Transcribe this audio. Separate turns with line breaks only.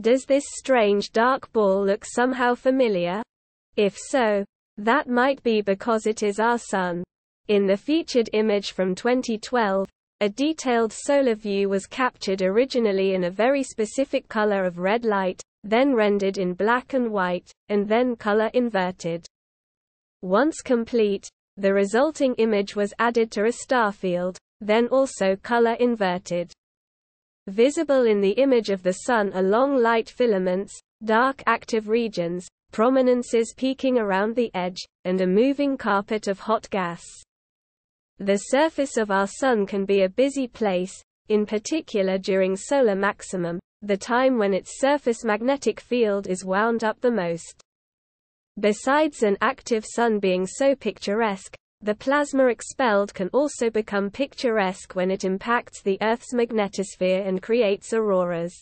Does this strange dark ball look somehow familiar? If so, that might be because it is our Sun. In the featured image from 2012, a detailed solar view was captured originally in a very specific color of red light, then rendered in black and white, and then color inverted. Once complete, the resulting image was added to a starfield, then also color inverted. Visible in the image of the Sun are long light filaments, dark active regions, prominences peeking around the edge, and a moving carpet of hot gas. The surface of our Sun can be a busy place, in particular during solar maximum, the time when its surface magnetic field is wound up the most. Besides an active Sun being so picturesque, the plasma expelled can also become picturesque when it impacts the Earth's magnetosphere and creates auroras.